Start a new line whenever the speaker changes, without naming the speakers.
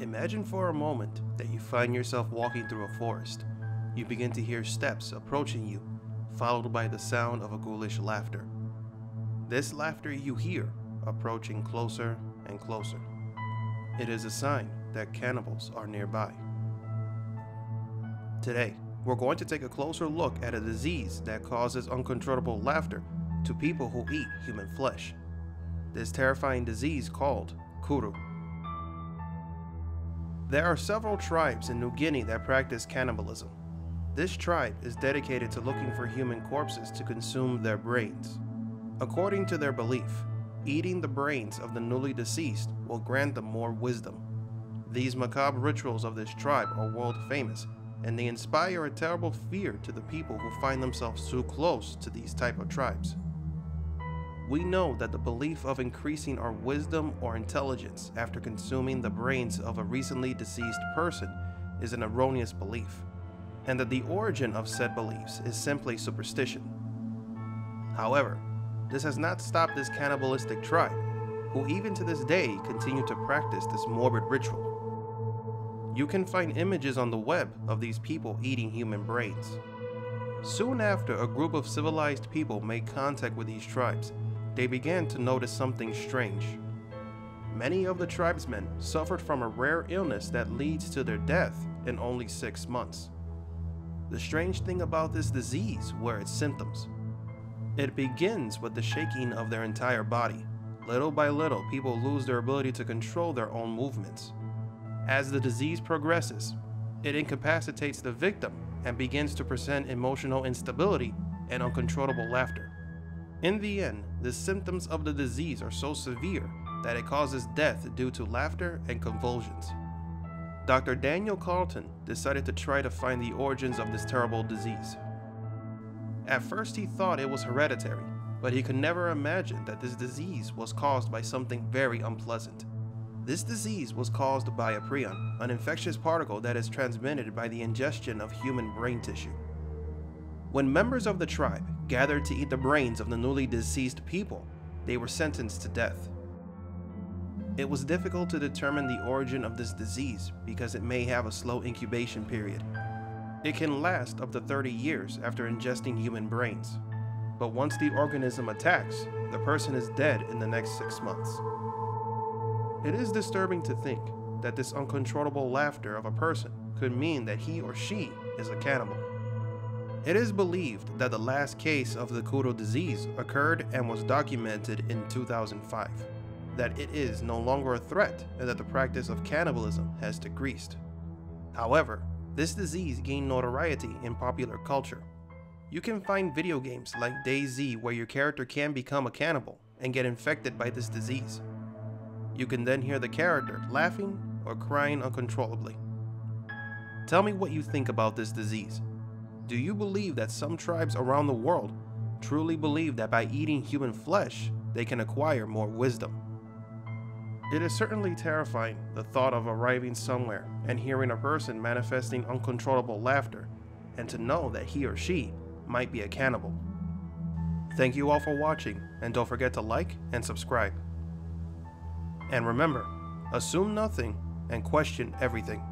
Imagine for a moment that you find yourself walking through a forest. You begin to hear steps approaching you, followed by the sound of a ghoulish laughter. This laughter you hear approaching closer and closer. It is a sign that cannibals are nearby. Today, we're going to take a closer look at a disease that causes uncontrollable laughter to people who eat human flesh. This terrifying disease called Kuru. There are several tribes in New Guinea that practice cannibalism. This tribe is dedicated to looking for human corpses to consume their brains. According to their belief, eating the brains of the newly deceased will grant them more wisdom. These macabre rituals of this tribe are world famous, and they inspire a terrible fear to the people who find themselves too close to these type of tribes. We know that the belief of increasing our wisdom or intelligence after consuming the brains of a recently deceased person is an erroneous belief, and that the origin of said beliefs is simply superstition. However, this has not stopped this cannibalistic tribe, who even to this day continue to practice this morbid ritual. You can find images on the web of these people eating human brains. Soon after a group of civilized people made contact with these tribes, they began to notice something strange. Many of the tribesmen suffered from a rare illness that leads to their death in only six months. The strange thing about this disease were its symptoms. It begins with the shaking of their entire body. Little by little, people lose their ability to control their own movements. As the disease progresses, it incapacitates the victim and begins to present emotional instability and uncontrollable laughter. In the end, the symptoms of the disease are so severe that it causes death due to laughter and convulsions. Dr. Daniel Carleton decided to try to find the origins of this terrible disease. At first, he thought it was hereditary, but he could never imagine that this disease was caused by something very unpleasant. This disease was caused by a prion, an infectious particle that is transmitted by the ingestion of human brain tissue. When members of the tribe gathered to eat the brains of the newly deceased people, they were sentenced to death. It was difficult to determine the origin of this disease because it may have a slow incubation period. It can last up to 30 years after ingesting human brains, but once the organism attacks, the person is dead in the next six months. It is disturbing to think that this uncontrollable laughter of a person could mean that he or she is a cannibal. It is believed that the last case of the Kuru disease occurred and was documented in 2005, that it is no longer a threat and that the practice of cannibalism has decreased. However, this disease gained notoriety in popular culture. You can find video games like DayZ where your character can become a cannibal and get infected by this disease. You can then hear the character laughing or crying uncontrollably. Tell me what you think about this disease. Do you believe that some tribes around the world truly believe that by eating human flesh, they can acquire more wisdom? It is certainly terrifying the thought of arriving somewhere and hearing a person manifesting uncontrollable laughter, and to know that he or she might be a cannibal. Thank you all for watching, and don't forget to like and subscribe. And remember, assume nothing and question everything.